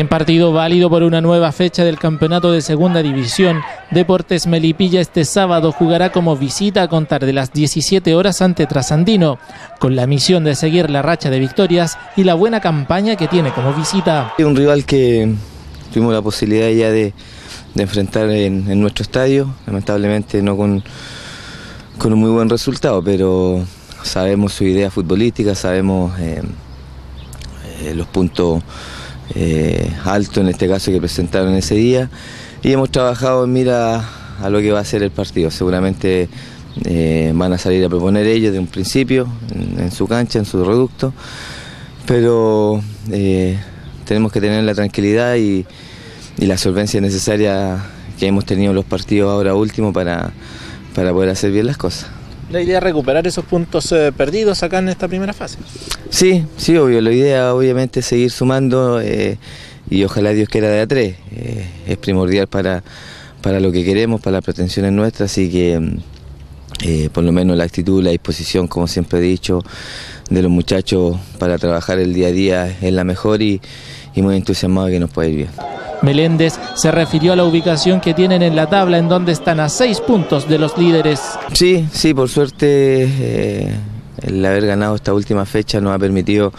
En partido válido por una nueva fecha del campeonato de segunda división, Deportes Melipilla este sábado jugará como visita a contar de las 17 horas ante Trasandino, con la misión de seguir la racha de victorias y la buena campaña que tiene como visita. Un rival que tuvimos la posibilidad ya de, enfrentar en, nuestro estadio, lamentablemente no con, un muy buen resultado, pero sabemos su idea futbolística, sabemos eh, eh, los puntos eh, alto en este caso que presentaron ese día y hemos trabajado en mira a lo que va a ser el partido. Seguramente eh, van a salir a proponer ellos de un principio en, su cancha, en su reducto, pero eh, tenemos que tener la tranquilidad y, la solvencia necesaria que hemos tenido en los partidos ahora último para, para poder hacer bien las cosas. ¿La idea es recuperar esos puntos eh, perdidos acá en esta primera fase? Sí, sí, obvio. La idea obviamente es seguir sumando eh, y ojalá Dios quiera de a tres. Eh, es primordial para, para lo que queremos, para las pretensiones nuestras, así que mm, por lo menos la actitud, la disposición, como siempre he dicho, de los muchachos para trabajar el día a día es la mejor y, y muy entusiasmado que nos pueda ir bien. Meléndez se refirió a la ubicación que tienen en la tabla en donde están a seis puntos de los líderes. Sí, sí, por suerte eh, el haber ganado esta última fecha nos ha permitido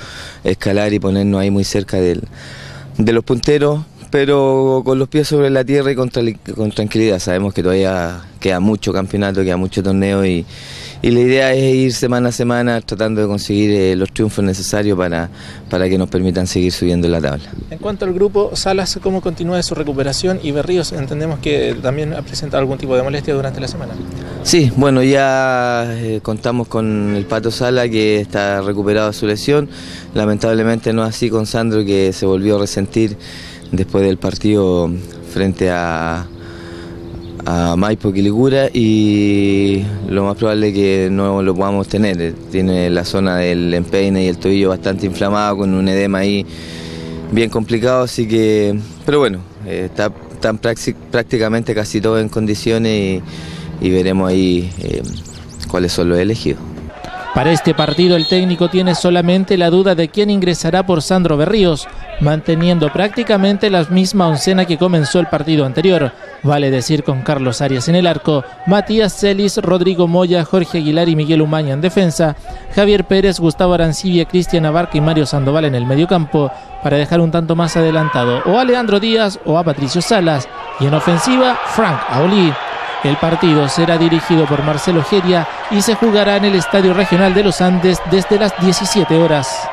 escalar y ponernos ahí muy cerca de los punteros, pero con los pies sobre la tierra y con, con tranquilidad. Sabemos que todavía queda mucho campeonato, queda mucho torneo y y la idea es ir semana a semana tratando de conseguir eh, los triunfos necesarios para, para que nos permitan seguir subiendo la tabla. En cuanto al grupo, Salas, ¿cómo continúa su recuperación? Y Berríos, entendemos que también ha presentado algún tipo de molestia durante la semana. Sí, bueno, ya eh, contamos con el Pato Sala que está recuperado de su lesión. Lamentablemente no así con Sandro que se volvió a resentir después del partido frente a Maipo Quilicura y lo más probable es que no lo podamos tener. Tiene la zona del empeine y el tobillo bastante inflamado con un edema ahí bien complicado, así que, pero bueno, eh, está, están prácticamente casi todo en condiciones y, veremos ahí eh, cuáles son los elegidos. Para este partido el técnico tiene solamente la duda de quién ingresará por Sandro Berríos, manteniendo prácticamente la misma oncena que comenzó el partido anterior. Vale decir con Carlos Arias en el arco, Matías Celis, Rodrigo Moya, Jorge Aguilar y Miguel Umaña en defensa, Javier Pérez, Gustavo Arancibia, Cristian Abarca y Mario Sandoval en el mediocampo, para dejar un tanto más adelantado o a Leandro Díaz o a Patricio Salas, y en ofensiva, Frank Aoli. El partido será dirigido por Marcelo Geria y se jugará en el Estadio Regional de los Andes desde las 17 horas.